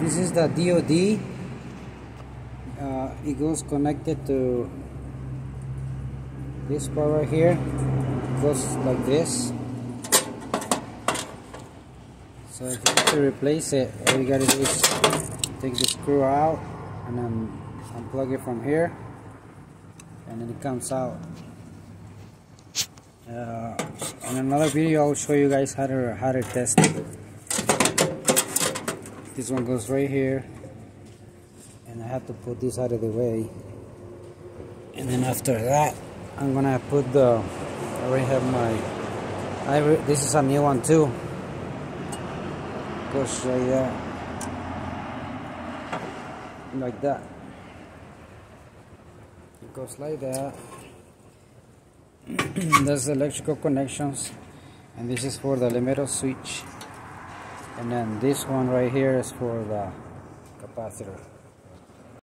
this is the diode uh, it goes connected to this part right here. It goes like this. So if you to replace it all you gotta do is take the screw out and then unplug it from here and then it comes out. Uh, in another video I'll show you guys how to how to test it this one goes right here. And I have to put this out of the way. And then after that I'm gonna put the I already have my I re, this is a new one too. Goes right there. Like that. It goes like that. There's electrical connections. And this is for the limiter switch and then this one right here is for the capacitor